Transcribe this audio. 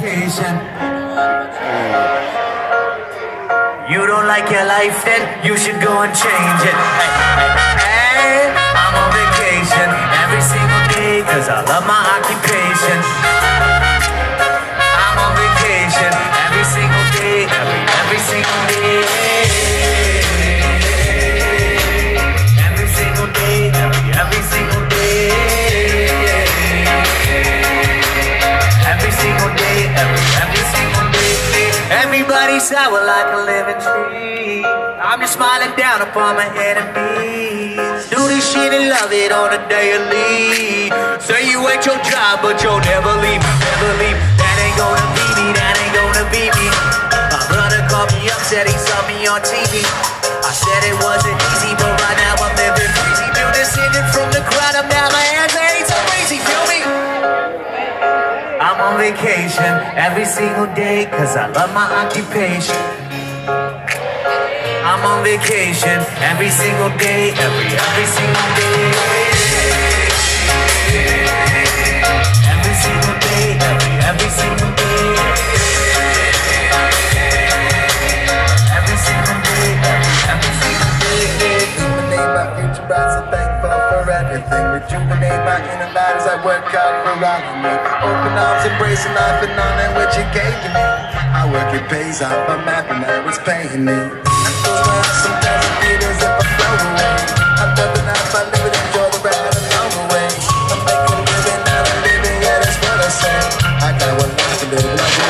You don't like your life, then you should go and change it. Hey, hey, I'm on vacation every single day, cause I love my occupation. Everybody sour like a living tree. I'm just smiling down upon my enemies. Do this shit and love it on a daily. Say you ain't your job, but you'll never leave, never leave. That ain't gonna be me, that ain't gonna be me. My brother called me up, said he saw me on TV. I said it wasn't I'm on vacation every single day cause I love my occupation. I'm on vacation every single day, every every single day. Thankful for everything. Rejuvenate my inner light as I work out for all of me. Open arms, embracing life and all that what you gave me. I work it pays off, I'm happy now it's paying me. I close my sometimes it feels if I float away. I'm nothing else, I live it, enjoy the ride along the way. I'm making a living, not a living, yeah, that's what I say. I got one life to live,